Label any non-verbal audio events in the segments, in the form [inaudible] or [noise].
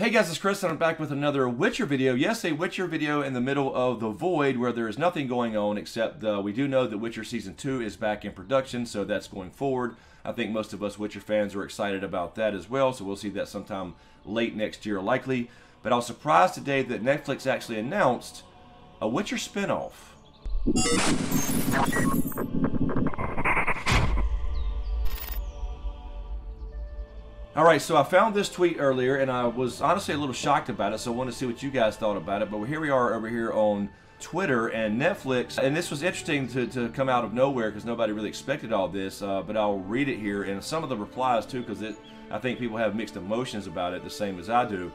Hey guys, it's Chris and I'm back with another Witcher video. Yes, a Witcher video in the middle of the void where there is nothing going on except uh, we do know that Witcher Season 2 is back in production, so that's going forward. I think most of us Witcher fans are excited about that as well, so we'll see that sometime late next year likely. But I was surprised today that Netflix actually announced a Witcher spinoff. All right, so I found this tweet earlier, and I was honestly a little shocked about it, so I want to see what you guys thought about it. But here we are over here on Twitter and Netflix, and this was interesting to, to come out of nowhere because nobody really expected all this, uh, but I'll read it here, and some of the replies too, because I think people have mixed emotions about it, the same as I do.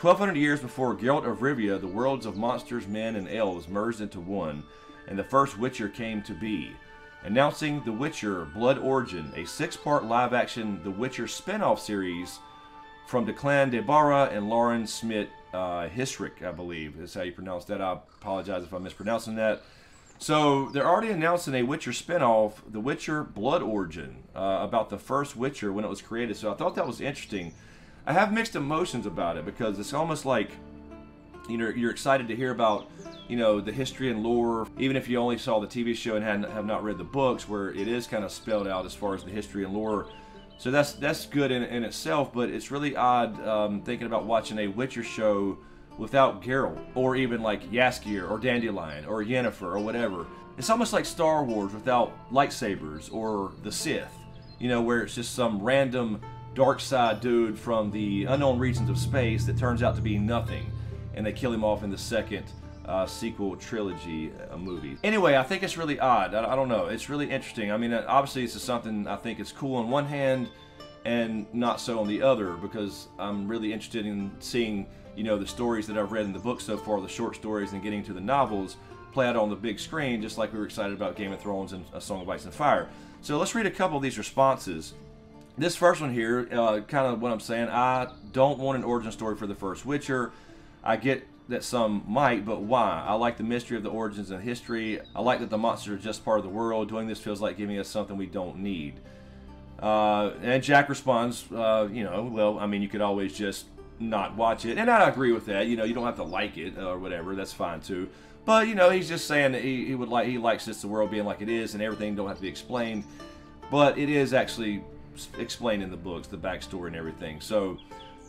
1200 years before Geralt of Rivia, the worlds of monsters, men, and elves merged into one, and the first Witcher came to be announcing The Witcher Blood Origin, a six part live action The Witcher spin off series from Declan de and Lauren Schmidt uh, Hissrich, I believe is how you pronounce that. I apologize if I'm mispronouncing that. So they're already announcing a Witcher spin-off, The Witcher Blood Origin, uh, about the first Witcher when it was created. So I thought that was interesting. I have mixed emotions about it because it's almost like you know you're excited to hear about you know the history and lore even if you only saw the tv show and hadn't, have not read the books where it is kind of spelled out as far as the history and lore. So that's that's good in, in itself but it's really odd um, thinking about watching a witcher show without Geralt or even like Jaskier, or Dandelion or Yennefer or whatever. It's almost like Star Wars without lightsabers or the Sith you know where it's just some random dark side dude from the unknown regions of space that turns out to be nothing and they kill him off in the second uh, sequel trilogy uh, movie. Anyway, I think it's really odd. I, I, don't know. It's really interesting. I mean, uh, obviously, this is something I think is cool on one hand and not so on the other because I'm really interested in seeing, you know, the stories that I've read in the book so far, the short stories, and getting to the novels play out on the big screen, just like we were excited about Game of Thrones and A Song of Ice and Fire. So let's read a couple of these responses. This first one here, uh, kind of what I'm saying, I don't want an origin story for the first Witcher. I get that some might, but why? I like the mystery of the origins and history. I like that the monsters are just part of the world. Doing this feels like giving us something we don't need. Uh, and Jack responds, uh, you know, well, I mean, you could always just not watch it. And I agree with that. You know, you don't have to like it or whatever. That's fine too. But, you know, he's just saying that he, he would like, he likes just the world being like it is and everything don't have to be explained. But it is actually explained in the books, the backstory and everything. So,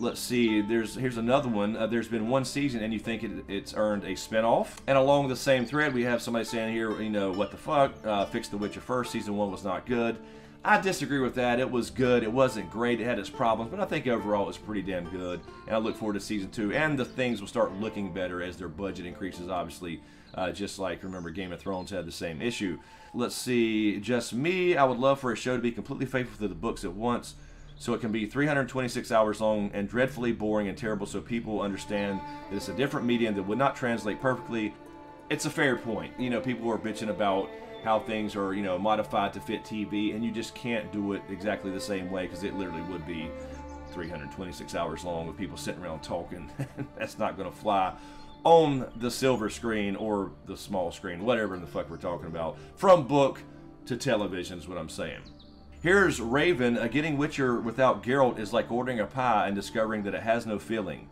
let's see there's here's another one. Uh, there's been one season and you think it, it's earned a spinoff. And along the same thread we have somebody saying here you know what the fuck uh, fix the witcher first season one was not good. I disagree with that. It was good. It wasn't great. It had its problems but i think overall it was pretty damn good. And i look forward to season two. And the things will start looking better as their budget increases obviously uh, just like remember game of thrones had the same issue. Let's see just me i would love for a show to be completely faithful to the books at once so it can be 326 hours long and dreadfully boring and terrible so people understand that it's a different medium that would not translate perfectly. It's a fair point. You know, people are bitching about how things are, you know, modified to fit TV, and you just can't do it exactly the same way because it literally would be 326 hours long with people sitting around talking. [laughs] That's not going to fly on the silver screen or the small screen, whatever the fuck we're talking about. From book to television is what I'm saying. Here's Raven. Uh, getting Witcher without Geralt is like ordering a pie and discovering that it has no filling.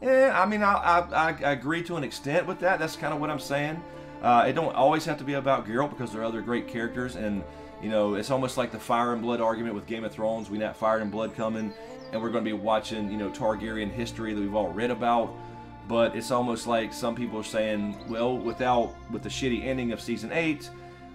Eh, I mean, I, I, I agree to an extent with that. That's kind of what I'm saying. Uh, it don't always have to be about Geralt because there are other great characters, and you know, it's almost like the Fire and Blood argument with Game of Thrones. We got Fire and Blood coming, and we're going to be watching, you know, Targaryen history that we've all read about. But it's almost like some people are saying, well, without with the shitty ending of season eight,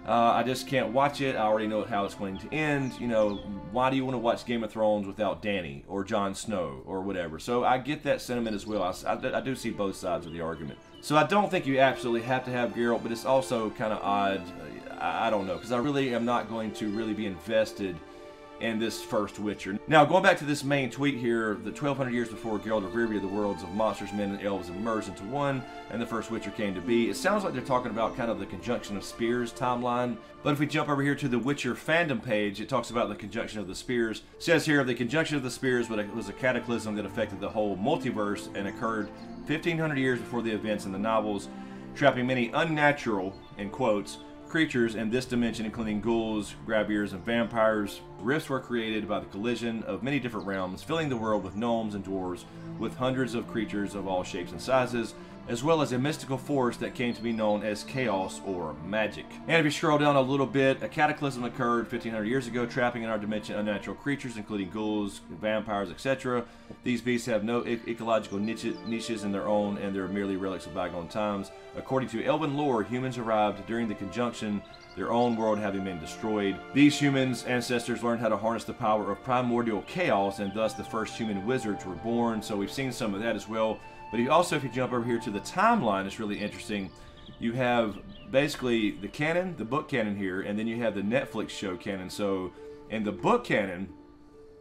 uh, I just can't watch it. I already know how it's going to end. You know, why do you want to watch Game of Thrones without Dany or Jon Snow or whatever? So I get that sentiment as well. I, I, I do see both sides of the argument. So I don't think you absolutely have to have Geralt, but it's also kind of odd. I, I don't know, because I really am not going to really be invested and this first Witcher. Now, going back to this main tweet here, the 1200 years before Geralt of Rivia, the worlds of monsters, men, and elves merged into one, and the first Witcher came to be. It sounds like they're talking about kind of the conjunction of spheres timeline, but if we jump over here to the Witcher fandom page, it talks about the conjunction of the spheres. It says here, the conjunction of the spheres was a cataclysm that affected the whole multiverse and occurred 1500 years before the events in the novels, trapping many unnatural, in quotes, creatures in this dimension, including ghouls, grabbers, and vampires, Rifts were created by the collision of many different realms, filling the world with gnomes and dwarves, with hundreds of creatures of all shapes and sizes, as well as a mystical force that came to be known as chaos or magic. And if you scroll down a little bit, a cataclysm occurred 1500 years ago, trapping in our dimension unnatural creatures, including ghouls, vampires, etc. These beasts have no e ecological niche niches in their own, and they're merely relics of bygone times. According to Elven lore, humans arrived during the conjunction their own world having been destroyed. These humans' ancestors learned how to harness the power of primordial chaos, and thus the first human wizards were born. So we've seen some of that as well. But also, if you jump over here to the timeline, it's really interesting. You have basically the canon, the book canon here, and then you have the Netflix show canon. So in the book canon,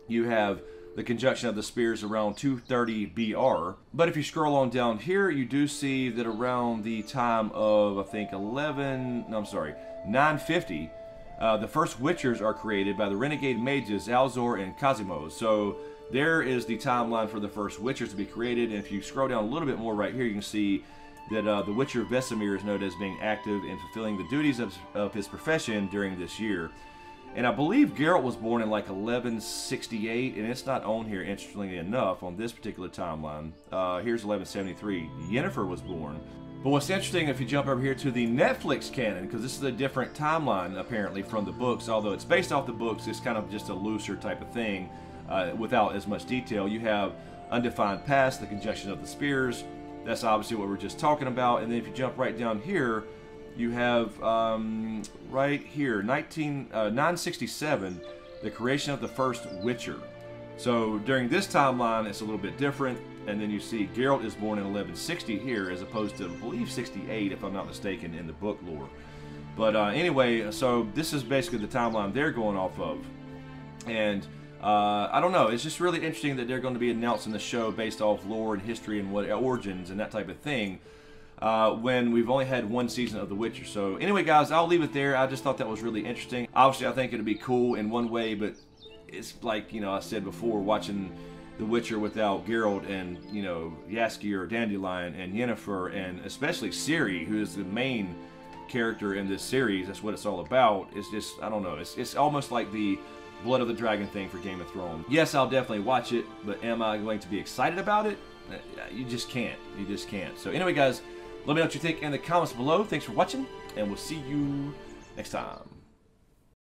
you have the conjunction of the spheres around 230 BR. But if you scroll on down here, you do see that around the time of, I think, 11, no, I'm sorry, 950, uh, the first Witchers are created by the renegade mages Alzur and Kazimos. So there is the timeline for the first Witchers to be created. And if you scroll down a little bit more right here, you can see that uh, the Witcher Vesemir is noted as being active in fulfilling the duties of, of his profession during this year. And I believe Geralt was born in like 1168, and it's not on here, interestingly enough, on this particular timeline. Uh, here's 1173. Yennefer was born. But what's interesting, if you jump over here to the Netflix canon, because this is a different timeline, apparently, from the books, although it's based off the books, it's kind of just a looser type of thing uh, without as much detail. You have Undefined Past, the conjunction of the spheres. That's obviously what we're just talking about. And then if you jump right down here, you have um, right here, 19, uh, 967, the creation of the first Witcher. So during this timeline, it's a little bit different. And then you see Geralt is born in 1160 here, as opposed to, I believe, 68, if I'm not mistaken, in the book lore. But uh, anyway, so this is basically the timeline they're going off of. And uh, I don't know. It's just really interesting that they're going to be announcing the show based off lore and history and what origins and that type of thing. Uh, when we've only had one season of The Witcher. So anyway, guys, I'll leave it there. I just thought that was really interesting. Obviously, I think it'd be cool in one way, but it's like you know I said before, watching The Witcher without Geralt and you know Jaskier, Dandelion, and Yennefer, and especially Ciri, who is the main character in this series. That's what it's all about. It's just I don't know. It's it's almost like the Blood of the Dragon thing for Game of Thrones. Yes, I'll definitely watch it, but am I going to be excited about it? Uh, you just can't. You just can't. So anyway, guys, let me know what you think in the comments below. Thanks for watching, and we'll see you next time.